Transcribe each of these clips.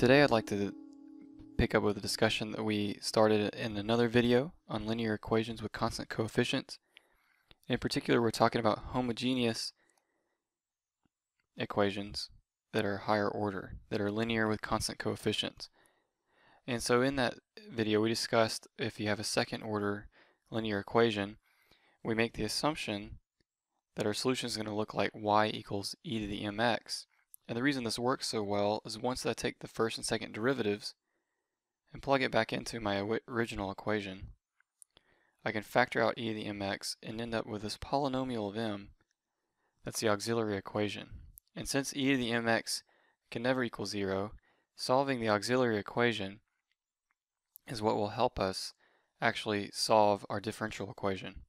Today I'd like to pick up with a discussion that we started in another video on linear equations with constant coefficients. In particular, we're talking about homogeneous equations that are higher order, that are linear with constant coefficients. And so in that video we discussed if you have a second order linear equation, we make the assumption that our solution is going to look like y equals e to the mx. And the reason this works so well is once I take the first and second derivatives and plug it back into my original equation, I can factor out e to the mx and end up with this polynomial of m that's the auxiliary equation. And since e to the mx can never equal 0, solving the auxiliary equation is what will help us actually solve our differential equation.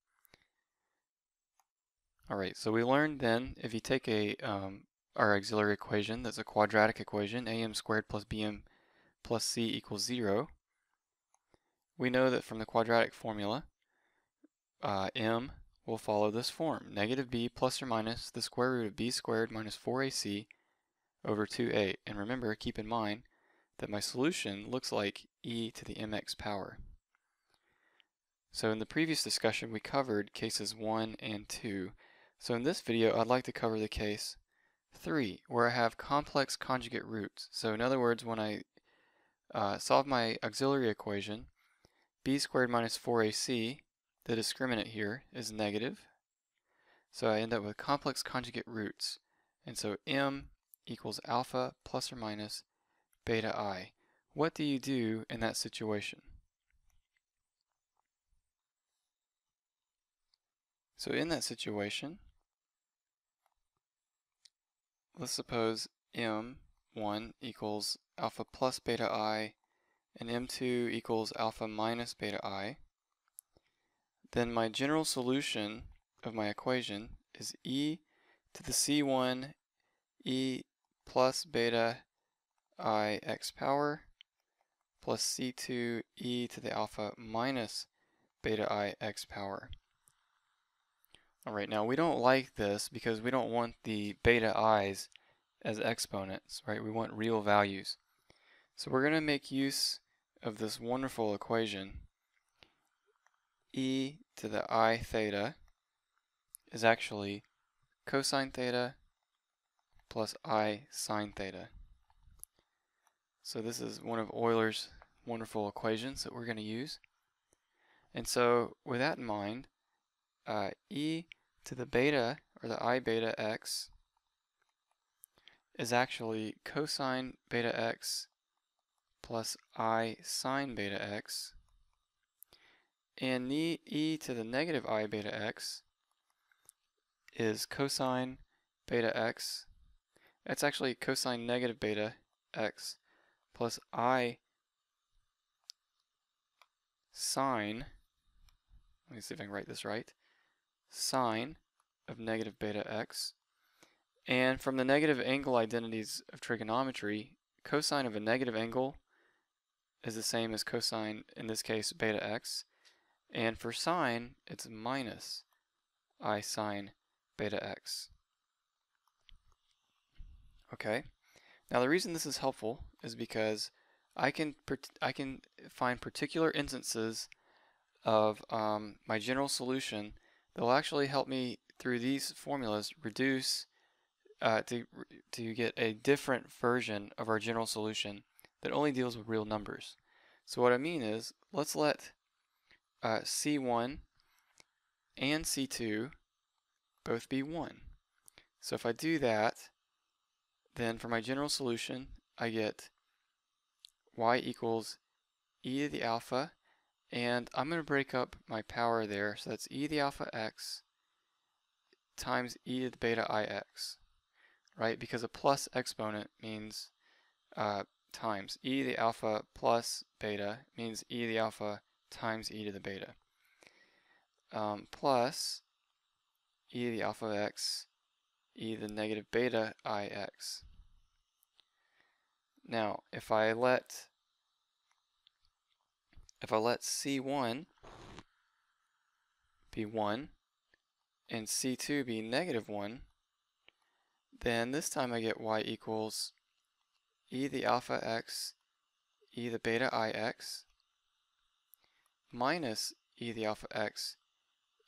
Alright, so we learned then if you take a um, our auxiliary equation that's a quadratic equation, am squared plus bm plus c equals 0, we know that from the quadratic formula, uh, m will follow this form, negative b plus or minus the square root of b squared minus 4ac over 2a. And remember, keep in mind that my solution looks like e to the mx power. So in the previous discussion, we covered cases 1 and 2. So in this video, I'd like to cover the case 3, where I have complex conjugate roots. So in other words, when I uh, solve my auxiliary equation, b squared minus 4ac, the discriminant here is negative. So I end up with complex conjugate roots. And so m equals alpha plus or minus beta i. What do you do in that situation? So in that situation, let's suppose m1 equals alpha plus beta i and m2 equals alpha minus beta i, then my general solution of my equation is e to the c1 e plus beta i x power plus c2 e to the alpha minus beta i x power. Alright, now we don't like this because we don't want the beta i's as exponents, right? We want real values. So we're going to make use of this wonderful equation. e to the i theta is actually cosine theta plus i sine theta. So this is one of Euler's wonderful equations that we're going to use. And so with that in mind, uh, e to the beta, or the i beta x, is actually cosine beta x plus i sine beta x. And the e to the negative i beta x is cosine beta x. That's actually cosine negative beta x plus i sine, let me see if I can write this right, sine of negative beta x. And from the negative angle identities of trigonometry, cosine of a negative angle is the same as cosine, in this case, beta x. And for sine, it's minus i sine beta x. Okay, now the reason this is helpful is because I can I can find particular instances of um, my general solution that will actually help me through these formulas reduce uh, to, to get a different version of our general solution that only deals with real numbers. So what I mean is, let's let uh, C1 and C2 both be 1. So if I do that, then for my general solution, I get y equals e to the alpha, and I'm going to break up my power there, so that's e to the alpha x times e to the beta ix, right? Because a plus exponent means uh, times e to the alpha plus beta means e to the alpha times e to the beta. Um, plus e to the alpha x e to the negative beta ix. Now, if I let if I let C1 be 1 and C2 be negative 1, then this time I get y equals e the alpha x e the beta ix minus e the alpha x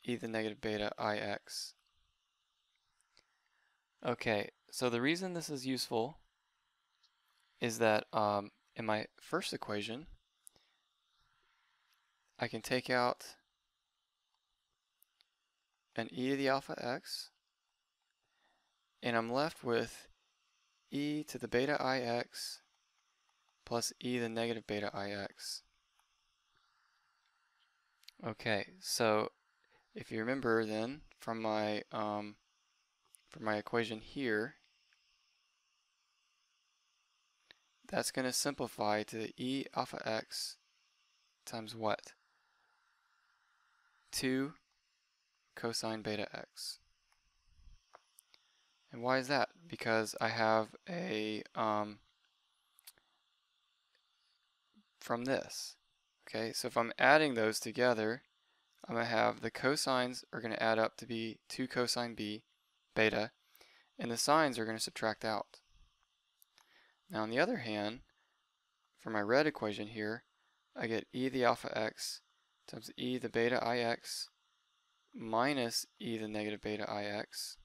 e the negative beta ix. Okay, so the reason this is useful is that um, in my first equation, I can take out an e to the alpha x, and I'm left with e to the beta ix plus e to the negative beta ix. Okay, so if you remember then from my um, from my equation here, that's going to simplify to the e alpha x times what? 2 cosine beta x. And why is that? Because I have a, um, from this. Okay, so if I'm adding those together, I'm going to have the cosines are going to add up to be 2 cosine b beta, and the sines are going to subtract out. Now on the other hand, for my red equation here, I get e the alpha x times e the beta ix minus e the negative beta ix.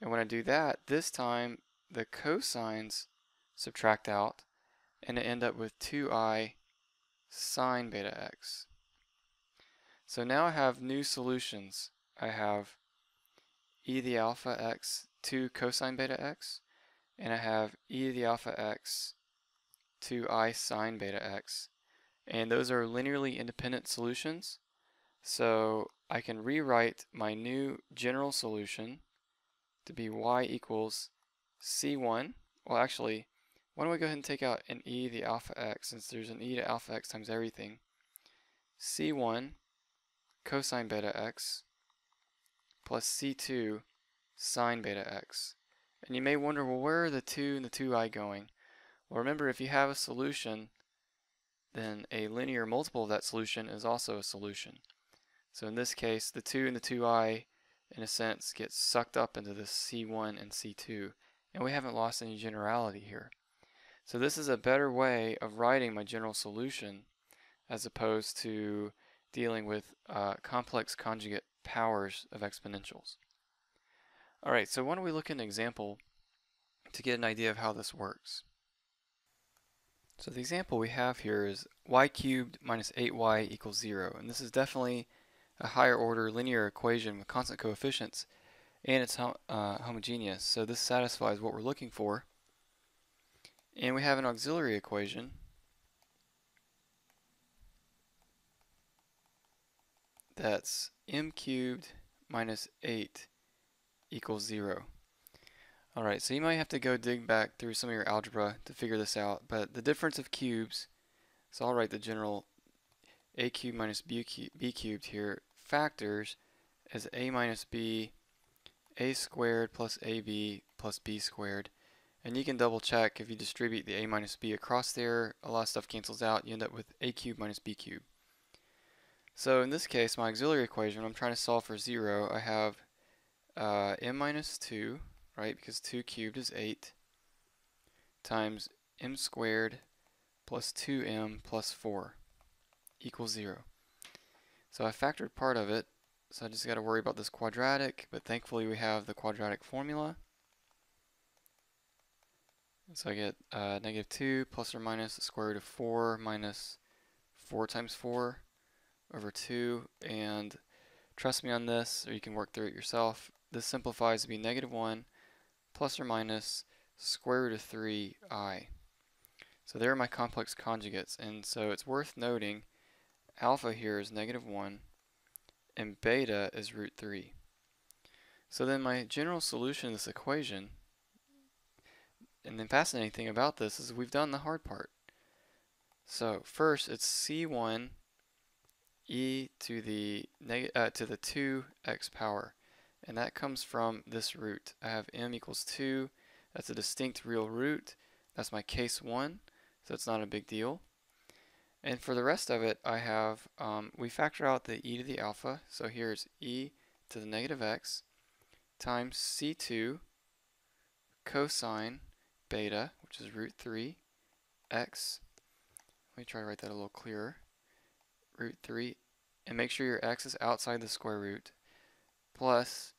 And when I do that, this time the cosines subtract out and I end up with 2i sine beta x. So now I have new solutions. I have e the alpha x 2 cosine beta x and I have e to the alpha x 2i sine beta x and those are linearly independent solutions. So I can rewrite my new general solution to be y equals c1 well actually why don't we go ahead and take out an e to the alpha x since there's an e to alpha x times everything. c1 cosine beta x plus c2 sine beta x. And you may wonder, well, where are the 2 and the 2i going? Well, remember, if you have a solution, then a linear multiple of that solution is also a solution. So in this case, the 2 and the 2i, in a sense, get sucked up into the c1 and c2, and we haven't lost any generality here. So this is a better way of writing my general solution as opposed to dealing with uh, complex conjugate powers of exponentials. Alright, so why don't we look at an example to get an idea of how this works. So the example we have here is y cubed minus 8y equals 0. And this is definitely a higher order linear equation with constant coefficients and it's uh, homogeneous. So this satisfies what we're looking for. And we have an auxiliary equation that's m cubed minus 8 equals 0. Alright, so you might have to go dig back through some of your algebra to figure this out, but the difference of cubes, so I'll write the general a cubed minus b, b cubed here, factors as a minus b, a squared plus ab plus b squared. And you can double check if you distribute the a minus b across there, a lot of stuff cancels out, you end up with a cubed minus b cubed. So in this case, my auxiliary equation, I'm trying to solve for 0, I have uh, m minus 2, right, because 2 cubed is 8, times m squared plus 2m plus 4 equals 0. So I factored part of it, so I just got to worry about this quadratic, but thankfully we have the quadratic formula. So I get uh, negative 2 plus or minus the square root of 4 minus 4 times 4 over 2, and trust me on this, or you can work through it yourself this simplifies to be negative 1 plus or minus square root of 3i. So there are my complex conjugates, and so it's worth noting alpha here is negative 1 and beta is root 3. So then my general solution to this equation, and the fascinating thing about this is we've done the hard part. So first it's c1 e to the uh, to the 2x power and that comes from this root. I have m equals 2. That's a distinct real root. That's my case 1, so it's not a big deal. And for the rest of it, I have, um, we factor out the e to the alpha, so here's e to the negative x times c2 cosine beta, which is root 3, x, let me try to write that a little clearer, root 3, and make sure your x is outside the square root, plus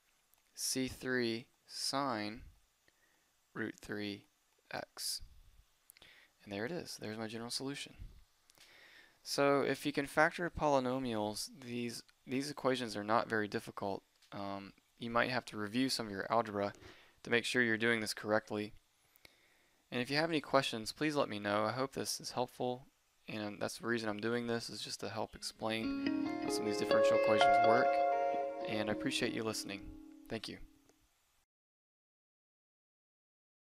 c3 sine root 3x. And there it is. There's my general solution. So if you can factor polynomials, these, these equations are not very difficult. Um, you might have to review some of your algebra to make sure you're doing this correctly. And if you have any questions, please let me know. I hope this is helpful, and that's the reason I'm doing this, is just to help explain how some of these differential equations work. And I appreciate you listening. Thank you.